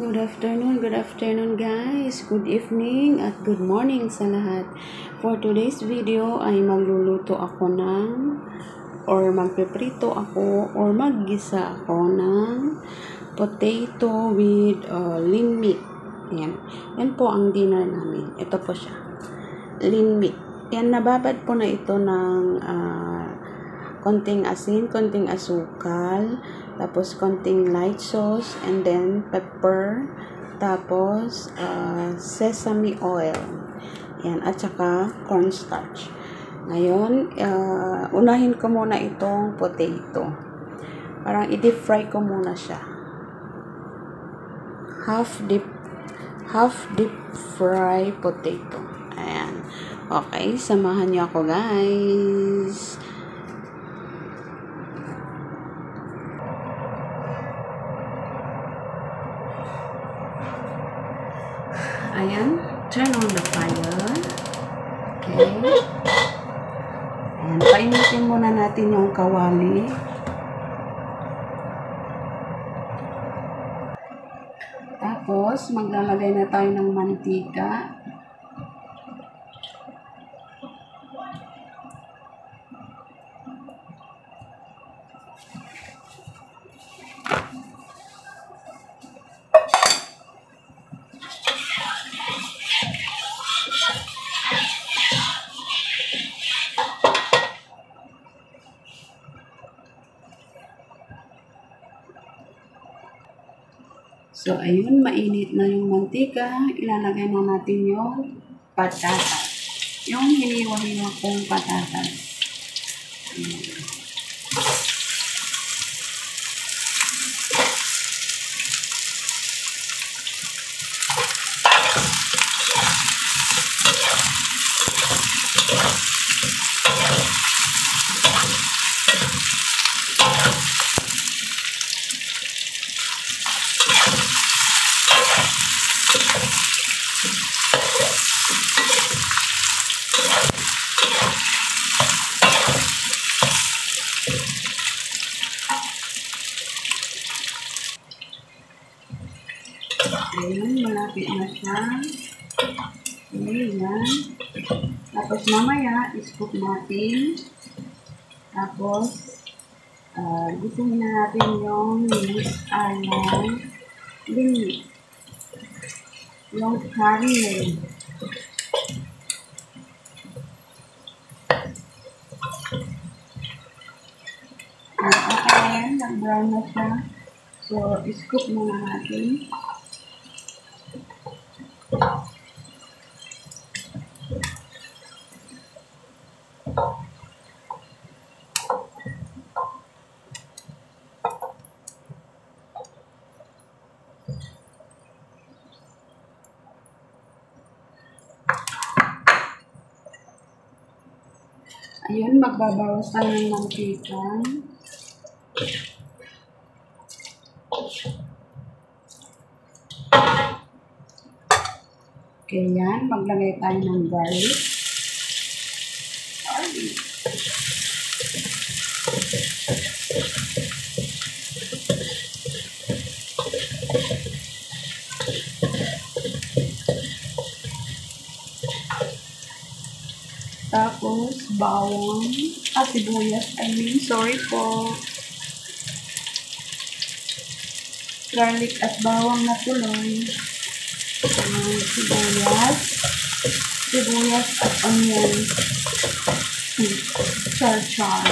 Good afternoon, good afternoon guys. Good evening at good morning sa lahat. For today's video ay magluluto ako ng or magpiprito ako or maggisa ako ng potato with uh, lean meat. Ayan. Yan po ang dinner namin. Ito po siya. Lean meat. Yan, nababad po na ito ng uh, konting asin, konting asukal, tapos konting light sauce, and then pepper, tapos uh, sesame oil. Yan, at saka cornstarch. Ngayon, uh, unahin ko muna itong potato. Parang i-deep fry ko muna siya. Half deep half deep fry potato. Ayan. Okay, samahan niyo ako guys. Muna natin yung kawali. Tapos, maglalagay na tayo ng mantika. So, ayun, mainit na yung mantika. Ilalagay na natin yung patatas. Yung hiniwa-hiwa kong patatas. Ayan. Ayan, malapit na siya. Okay, yan. Tapos mamaya, iscoop natin. Tapos, uh, gisingin na natin yung meat ayong limit. Yung karne. Okay. Nag-brown na siya. So, iscoop muna natin. Ayun, magbabawas tayo ng mantika. Okay, yan. Maglagay tayo ng. Garlic. Tapos, bawang at sibuyas. I mean, sorry po. Garlic at bawang na tuloy. Um, sibuyas. Sibuyas at onion. Char-char.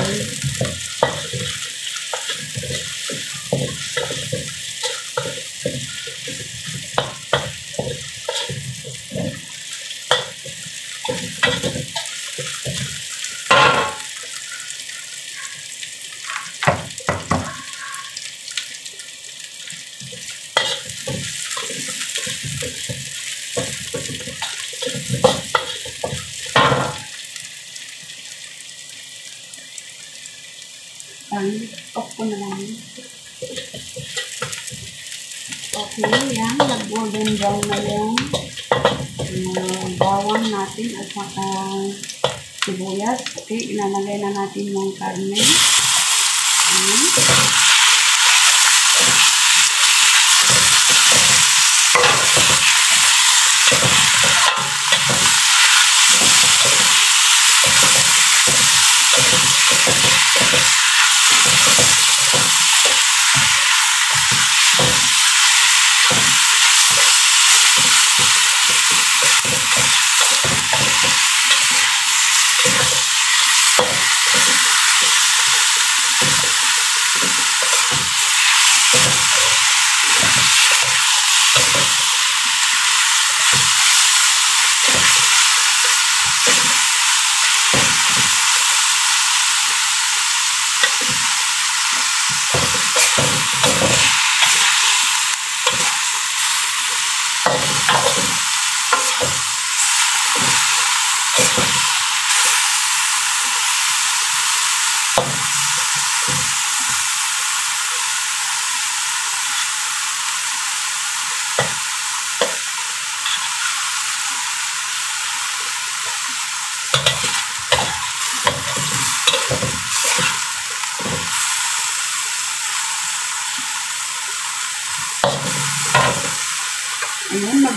Ayan, off ko na lang. Okay, yan. Nag-golden brown na yung uh, bawang natin at saka sibuyas. Okay, inalagay na natin yung karne. Ayan.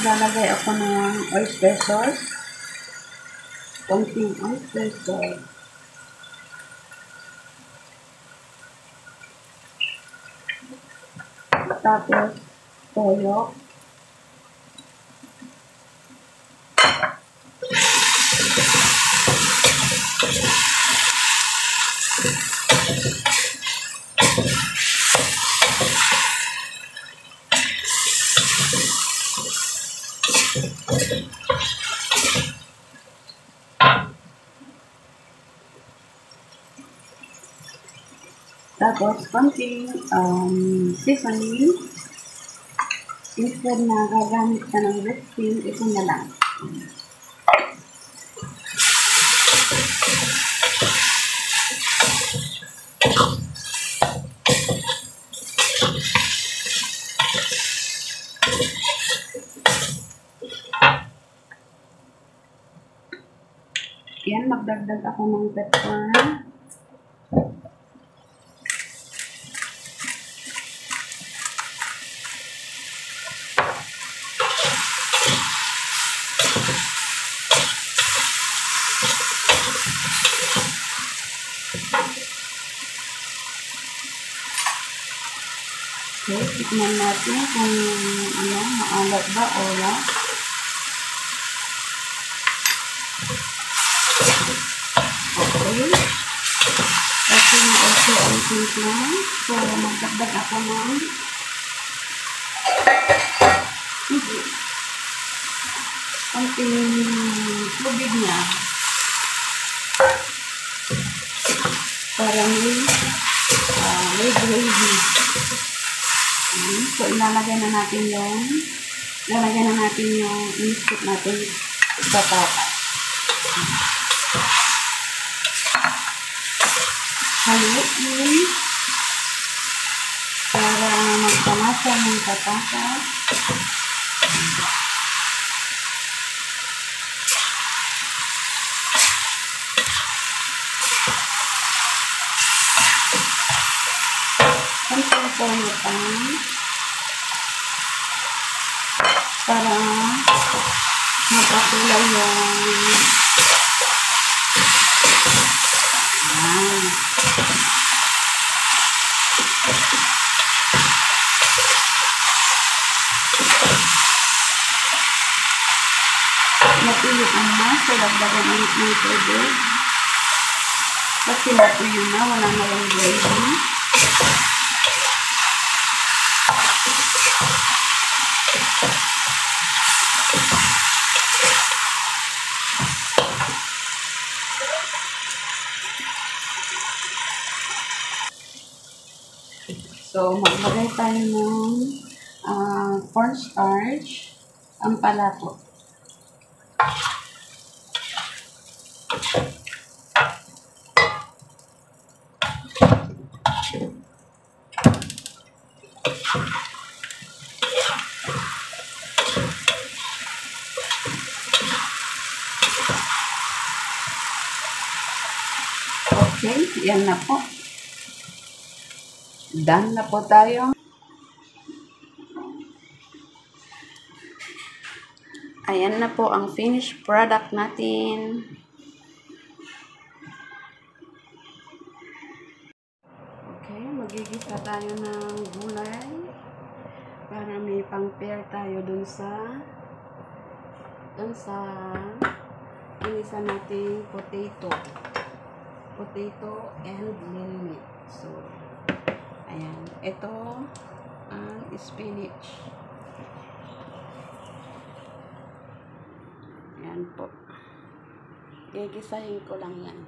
Maglalagay ako ng oyster sauce. Konting oyster sauce. Tapos, toyo. Tapos, konting um, seasoning. Instead na gagamit ka ng red cream, ito na lang. Yan, magdagdag ako ng pepper. Tikman natin kung ano, maalat ba o wala. Okay. Okay na okay ang timpla. So, magdagdag ako ng. Konting tubig niya. Para may, uh, may gravy. Ayan. So, ilalagay na natin yung ilalagay na natin yung inisip natin sa papa. Haluin para magpamasa ng patatas. Konting toyo pa para magpakulay yung. Natuyo ang mas, so dagdagan ulit ng tubig. Kasi natuyo na, wala na yung gravy. So, maglagay tayo ng uh, cornstarch, ang palato. Okay, yan na po. Done na po tayo. Ayan na po ang finished product natin. Okay, magigisa tayo ng gulay para may pang-pair tayo dun sa dun sa inisa nating potato potato and lean meat. So, ayan. Ito ang spinach. Ayan po. Gigisahin ko lang yan.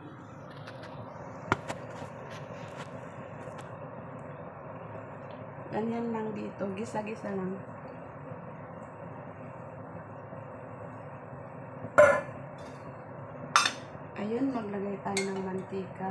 Ganyan lang dito. Gisa-gisa lang. Ayun, maglagay tayo ng mantika.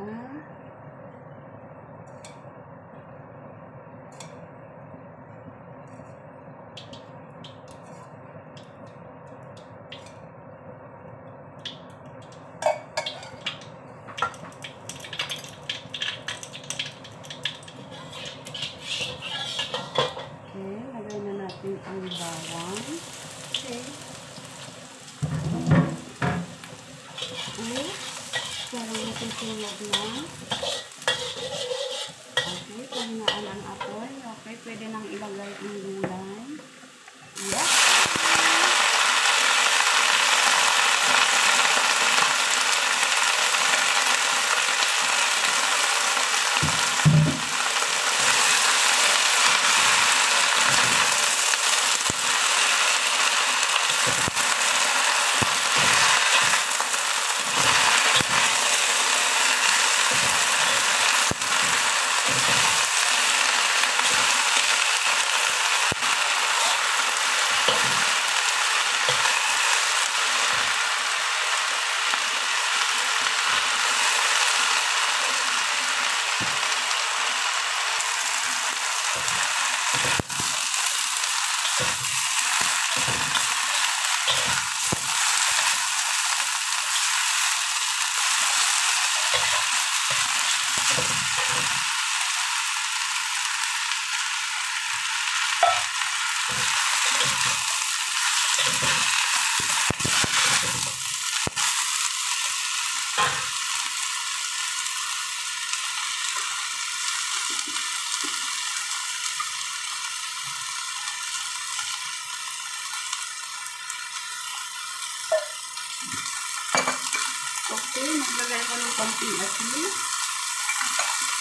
Okay, maglagay ako ng konting asin.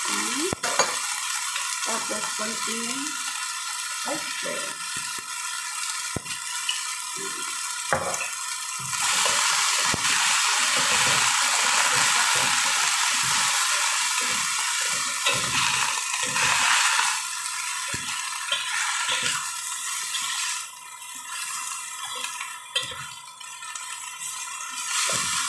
Okay. Tapos konting oyster. Tapos,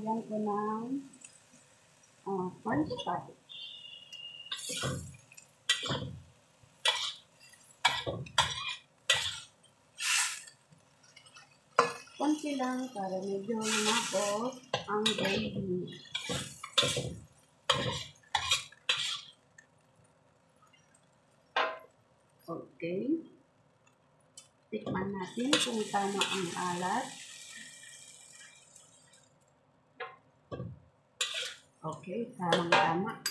lagyan ko ng uh, cornstarch. Konti lang para medyo lumapot ang gravy. Okay. Tikman natin kung tama ang alat. Okay, tamang-tama.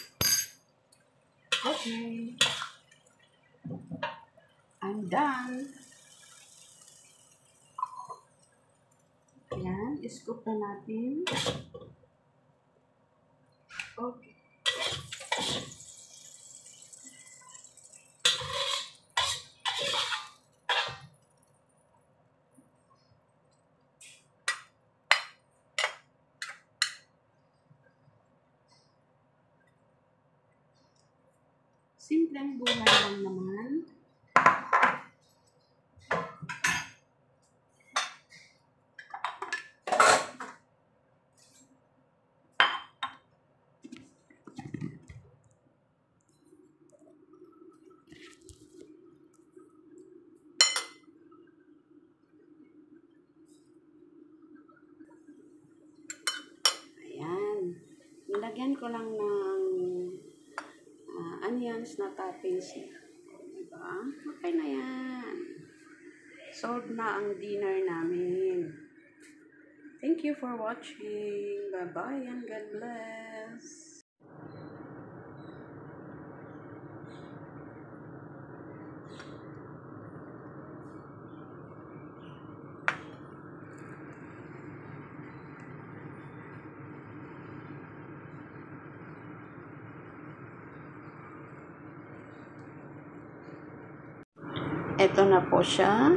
Okay. I'm done. Ayan, iscoop na natin. Okay. Simpleng gulay lang naman. Ayan. Nilagyan ko lang ng onions na toppings. Diba? Okay na yan. Solved na ang dinner namin. Thank you for watching. Bye-bye and God bless. Ito na po siya.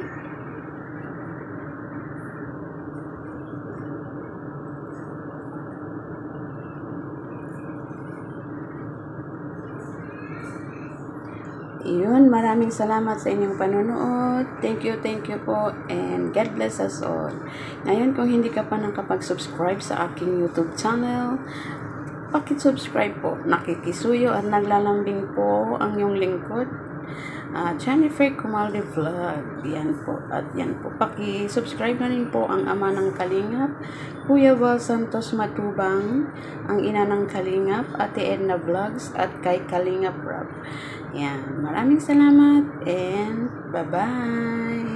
Yun, maraming salamat sa inyong panonood. Thank you, thank you po. And God bless us all. Ngayon, kung hindi ka pa nakapag-subscribe sa aking YouTube channel, pakit-subscribe po. Nakikisuyo at naglalambing po ang yung lingkod. Uh, Jennifer Kumalde Vlog. Yan po. At yan po. Paki-subscribe na rin po ang ama ng Kalingap, Kuya Val Santos Matubang, ang ina ng Kalingap, Ate Edna Vlogs, at kay Kalingap Rob. Yan. Maraming salamat and bye-bye.